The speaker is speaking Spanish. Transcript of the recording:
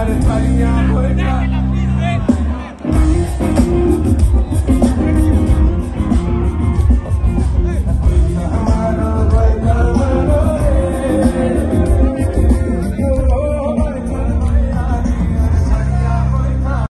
para España, por